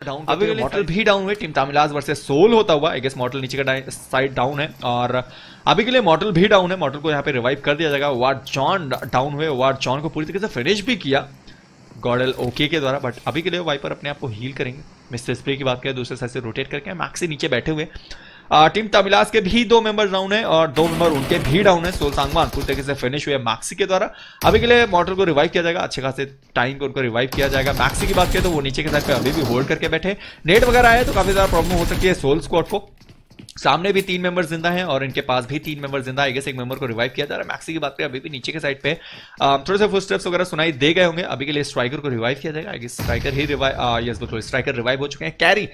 अभी मॉडल भी डाउन हुए टीम तामिलाज वर्सेस सोल होता हुआ आई गेस मॉडल नीचे का साइड डाउन है और अभी के लिए मॉडल भी डाउन है मॉडल को यहाँ पे रिवाइव कर दिया जाएगा। वार्ड जॉन डाउन हुए वार्ड जॉन को पूरी तरीके से फिनिश भी किया गॉडल ओके के द्वारा बट अभी के लिए वाइपर अपने आप को हील करेंगे। मिस्टर स्प्रे की बात करें दूसरे साइड से रोटेट करके मैक्स से नीचे बैठे हुए। टीम तमिलास के भी दो मेंबर डाउन है और दो मेंबर उनके भी डाउन है। सोल सांगवान पूरी तरीके से फिनिश हुए मैक्सी के द्वारा। अभी के लिए मॉडल को रिवाइव किया जाएगा। अच्छे खासे टाइम को उनको रिवाइव किया जाएगा। मैक्सी की बात करें तो वो नीचे के साइड पे अभी भी होल्ड करके बैठे नेट वगैरह आए तो काफ़ी ज़्यादा प्रॉब्लम हो सकती है सोल स्क्वाड को। सामने भी तीन मेंबर ज़िंदा हैं और इनके पास भी तीन मेंबर ज़िंदा है। एक मेंबर को रिवाइव किया जा रहा है। मैक्सी की बात करें, अभी भी नीचे के साइड पे थोड़े से फुट स्टेप्स वगैरह सुनाई दे गए होंगे। अभी के लिए स्ट्राइकर को रिवाइव किया जाएगा। स्ट्राइकर ही रिवाइव यस स्ट्राइकर रिवाइव हो चुके हैं। कैरी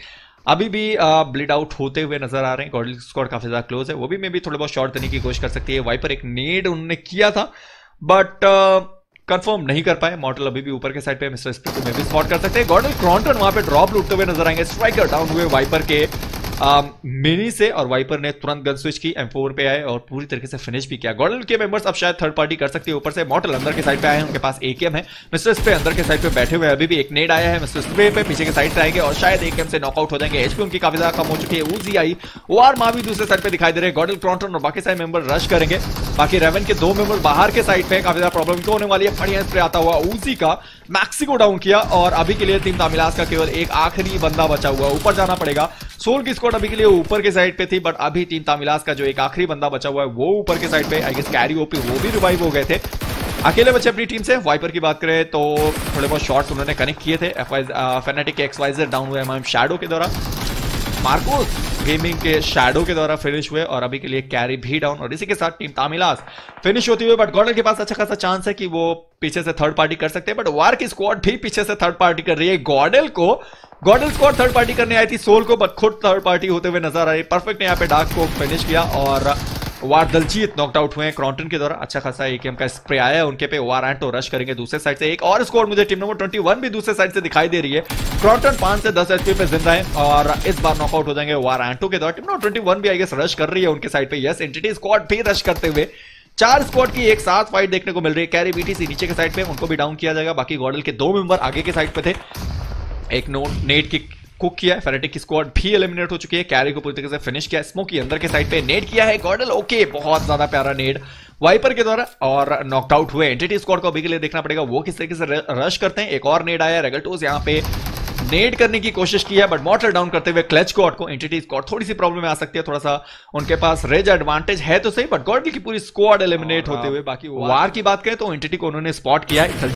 अभी भी ब्लिड आउट होते हुए नज़र आ रहे हैं। गॉडल स्कॉट काफ़ी ज़्यादा क्लोज है। वो भी मे भी थोड़े बहुत शॉर्ट देने की कोशिश कर सकती है। वाइपर एक नेड उन्होंने किया था बट कंफर्म नहीं कर पाए। मॉडल अभी भी ऊपर के साइड पे मिस्टर स्पीड को मे भी स्पॉट कर सकते हैं। गॉडल क्रॉन्टन वहाँ पे ड्रॉप लूटते हुए नज़र आएँगे। स्ट्राइकर डाउन हुए वाइपर के। मिनी से और वाइपर ने तुरंत गन स्विच की एम4 पे आए और पूरी तरीके से फिनिश भी किया। गॉडल के मेंबर्स अब शायद थर्ड पार्टी कर सकती है। ऊपर से मॉडल अंदर के साइड पे आए हैं, उनके पास एकेएम है। मिस्टर स्प्रे अंदर के साइड पे बैठे हुए अभी भी एक नेड आया है मिस्टर स्प्रे पे पीछे के साइड पे आएँगे और शायद एकेएम से नॉकआउट हो जाएँगे। एचपी उनकी काफ़ी ज़्यादा कम हो चुकी है। ऊजी आई ओआर माँ भी दूसरे साइड पे दिखाई दे रहे हैं। गॉडल क्रॉन्टन और बाकी सारे मेंबर रश करेंगे। बाकी रेवन के दो मेंबर बाहर के साइड पे काफ़ी ज़्यादा प्रॉब्लम तो होने वाली है? बढ़िया स्प्रे आता हुआ। ऊजी का मैक्सी को डाउन किया और अभी के लिए टीम तामिलास का केवल एक आखिरी बंदा बचा हुआ ऊपर जाना पड़ेगा। सोल की स्कॉट अभी के लिए ऊपर के साइड पे थी बट अभी टीम तामिलास का जो एक आखिरी बंदा बचा हुआ है, वो ऊपर के साइड पे आई गेस कैरी ओपी वो भी रिवाइव हो गए थे। अकेले बच्चे अपनी टीम से वाइपर की बात करें तो थोड़े बहुत शॉट्स उन्होंने कनेक्ट किए थे फेनेटिक एक्सवाइजर डाउन हुए एम शैडो के द्वारा। मार्को गेमिंग के शैडो के द्वारा फिनिश हुए और अभी के लिए कैरी भी डाउन और इसी के साथ टीम तामिलास फिनिश होती हुई बट गॉर्डन के पास अच्छा खासा चांस है कि वो पीछे से थर्ड पार्टी कर सकते हैं बट वार की स्क्वाड भी पीछे से थर्ड पार्टी कर रही है। गॉर्डल को गॉडल स्क्वाड थर्ड पार्टी करने आई थी सोल को बट खुद थर्ड पार्टी होते हुए नज़र आ रही परफेक्ट ने यहाँ पे डार्क को फिनिश किया और वार दलजीत नॉकड आउट हुए क्रॉन्टन के द्वारा अच्छा खासा एक का स्प्रे आया है। उनके पे वार एंटो रश करेंगे दूसरे साइड से। एक और स्कोर मुझे टीम नंबर 21 भी दूसरे साइड से दिखाई दे रही है। क्रॉन्टन पाँच से दस एचपी पे ज़िंदा है और इस बार नॉकआउट हो जाएँगे वार एंटो के द्वारा टीम नंबर ट्वेंटी भी आई गेस रश कर रही है उनके साइड पे। यस एंटिटी स्क्वाड भी रश करते हुए। चार स्क्वाड की एक साथ फाइट देखने को मिल रही है। कैरी बीटीसी नीचे के साइड पे, उनको भी डाउन किया जाएगा। बाकी गॉडल के दो मेंबर आगे के साइड पे थे। एक नोट नेट की कुक किया है फेरेटिक की स्क्वाड भी एलिमिनेट हो चुकी है। कैरी को पूरी तरीके से फिनिश किया स्मोकी अंदर के साइड पे नेड किया है। गॉडल ओके बहुत ज़्यादा प्यारा नेड वाइपर के द्वारा और नॉकआउट आउट हुए एंटिटी स्क्वाड को अभी के लिए देखना पड़ेगा। वो किस तरीके से रश करते हैं। एक और नेड आया रेगल्टोस यहाँ पे नेड करने की कोशिश की है बट मॉटल डाउन करते हुए क्लच गॉड को एंटिटी स्क्वाड थोड़ी सी प्रॉब्लम आ सकती है। थोड़ा सा उनके पास रेज एडवांटेज है तो सही बट गॉड की पूरी स्क्वाड एलिमिनेट होते हुए बाकी वार की बात करें तो एंटिटी को उन्होंने स्पॉट किया। है